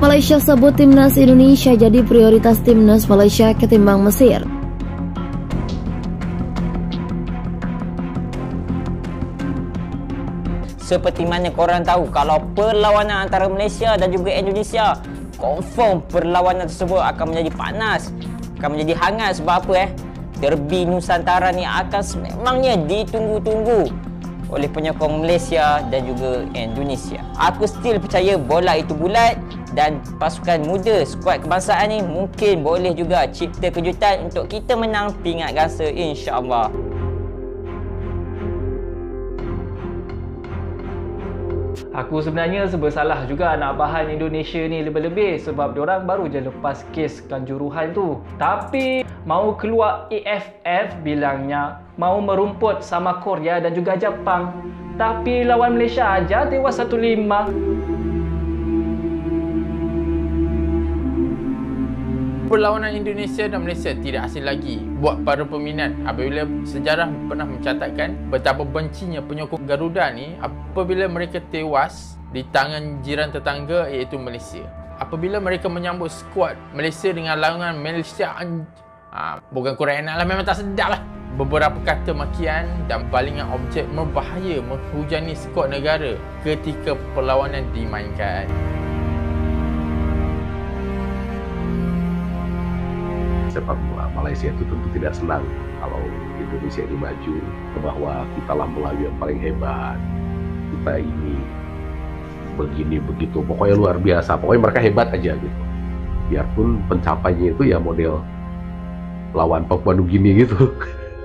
Malaysia sebut timnas Indonesia jadi prioritas timnas Malaysia ketimbang Mesir. Seperti mana korang tahu kalau perlawanan antara Malaysia dan juga Indonesia confirm perlawanan tersebut akan menjadi panas, akan menjadi hangat sebab apa eh? Derby Nusantara ni akan sememangnya ditunggu-tunggu oleh penyokong Malaysia dan juga Indonesia. Aku still percaya bola itu bulat dan pasukan muda skuad kebangsaan ni mungkin boleh juga cipta kejutan untuk kita menang pingat gangsa insya-Allah. Aku sebenarnya bersalah juga nak bahan Indonesia ni lebih-lebih sebab diorang baru je lepas kes kanjuruhan tu. Tapi mau keluar AFF bilangnya mau merumput sama Korea dan juga Jepang. Tapi lawan Malaysia aja tewas 1-5. Perlawanan Indonesia dan Malaysia tidak asing lagi buat para peminat apabila sejarah pernah mencatatkan betapa bencinya penyokong Garuda ni apabila mereka tewas di tangan jiran tetangga iaitu Malaysia. Apabila mereka menyambut skuad Malaysia dengan lawangan Malaysia ha, bukan kurang enak lah memang tak sedap lah. Beberapa kata makian dan balingan objek berbahaya menghujani skuad negara ketika perlawanan dimainkan. Sepak bola. Malaysia itu tentu tidak senang kalau Indonesia ini maju bahwa kita lah Melayu yang paling hebat. Kita ini begini begitu. Pokoknya luar biasa. Pokoknya mereka hebat aja gitu. Biarpun pencapaiannya itu ya model lawan Papua Nugini gitu.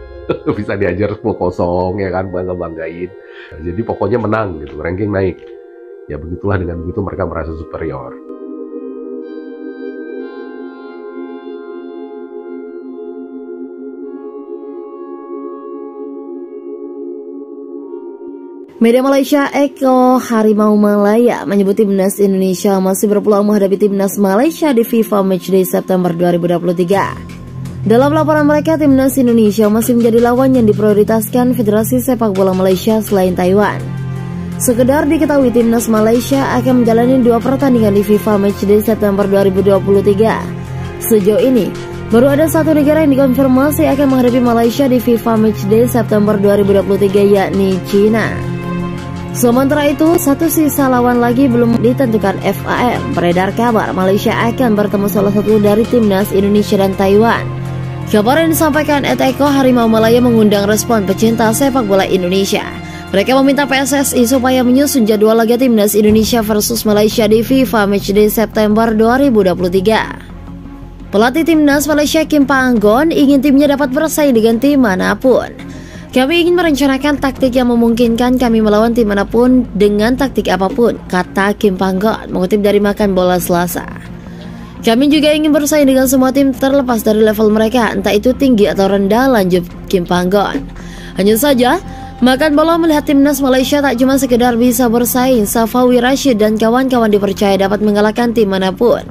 Bisa diajar 10 kosong ya kan? Bangga banggain jadi pokoknya menang gitu. Ranking naik. Ya begitulah dengan begitu mereka merasa superior Media Malaysia Eko Harimau Malaya menyebut timnas Indonesia masih berpeluang menghadapi timnas Malaysia di FIFA Matchday September 2023. Dalam laporan mereka, timnas Indonesia masih menjadi lawan yang diprioritaskan Federasi Sepak Bola Malaysia selain Taiwan. Sekedar diketahui timnas Malaysia akan menjalani dua pertandingan di FIFA Matchday September 2023. Sejauh ini, baru ada satu negara yang dikonfirmasi akan menghadapi Malaysia di FIFA Matchday September 2023 yakni China. Sementara itu, satu sisa lawan lagi belum ditentukan FAM. Beredar kabar Malaysia akan bertemu salah satu dari timnas Indonesia dan Taiwan. Kabar yang disampaikan Eko Harimau Malaya mengundang respon pecinta sepak bola Indonesia. Mereka meminta PSSI supaya menyusun jadwal laga timnas Indonesia versus Malaysia di FIFA Matchday September 2023. Pelatih timnas Malaysia Kim Panggon ingin timnya dapat bersaing dengan tim mana pun. Kami ingin merencanakan taktik yang memungkinkan kami melawan tim mana pun dengan taktik apa pun, kata Kim Panggon mengutip dari Makan Bola Selasa. Kami juga ingin bersaing dengan semua tim terlepas dari level mereka, entah itu tinggi atau rendah, lanjut Kim Panggon. Hanya saja, Makan Bola melihat timnas Malaysia tak cuma sekedar bisa bersaing, Safawi Rashid dan kawan-kawan dipercaya dapat mengalahkan tim mana pun.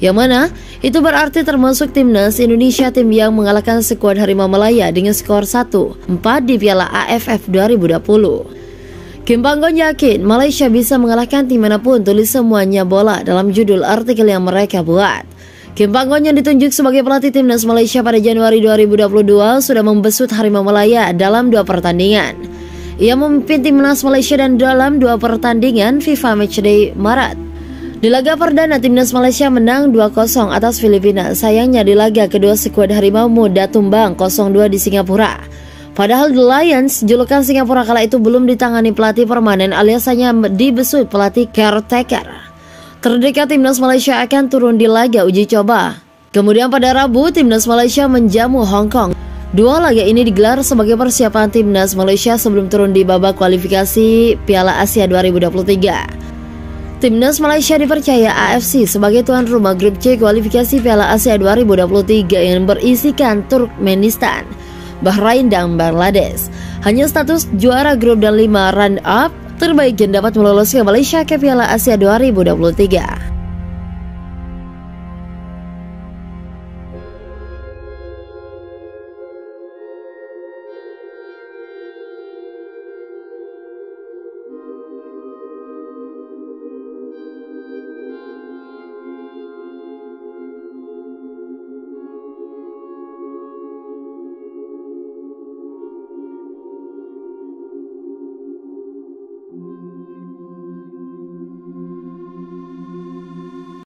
Yang mana itu berarti termasuk timnas Indonesia tim yang mengalahkan skuad Harimau Malaya dengan skor 1-4 di Piala AFF 2020. Kim Panggon yakin Malaysia bisa mengalahkan tim mana pun tulis semuanya bola dalam judul artikel yang mereka buat. Kim Panggon yang ditunjuk sebagai pelatih timnas Malaysia pada Januari 2022 sudah membesut Harimau Malaya dalam dua pertandingan. Ia memimpin timnas Malaysia dan dalam dua pertandingan FIFA Matchday Maret di laga perdana timnas Malaysia menang 2-0 atas Filipina. Sayangnya di laga kedua skuad Harimau Muda tumbang 0-2 di Singapura. Padahal The Lions, julukan Singapura kala itu belum ditangani pelatih permanen alias hanya dibesut pelatih caretaker. Terdekat timnas Malaysia akan turun di laga uji coba. Kemudian pada Rabu, timnas Malaysia menjamu Hong Kong. Dua laga ini digelar sebagai persiapan timnas Malaysia sebelum turun di babak kualifikasi Piala Asia 2023. Timnas Malaysia dipercaya AFC sebagai tuan rumah grup C kualifikasi Piala Asia 2023 yang berisikan Turkmenistan, Bahrain dan Bangladesh. Hanya status juara grup dan 5 run up terbaik yang dapat meloloskan Malaysia ke Piala Asia 2023.